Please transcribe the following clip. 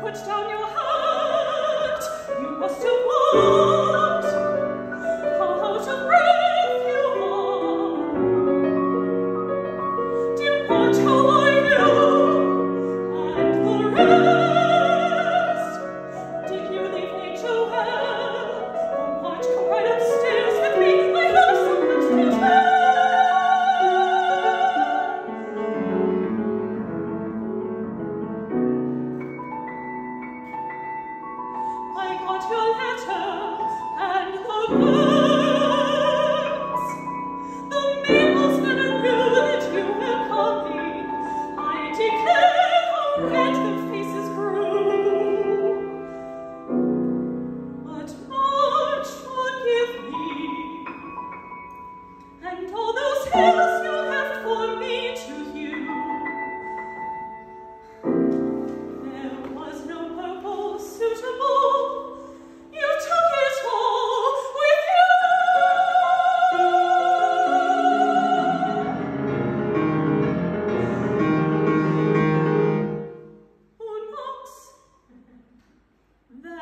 Put down your heart, you must have.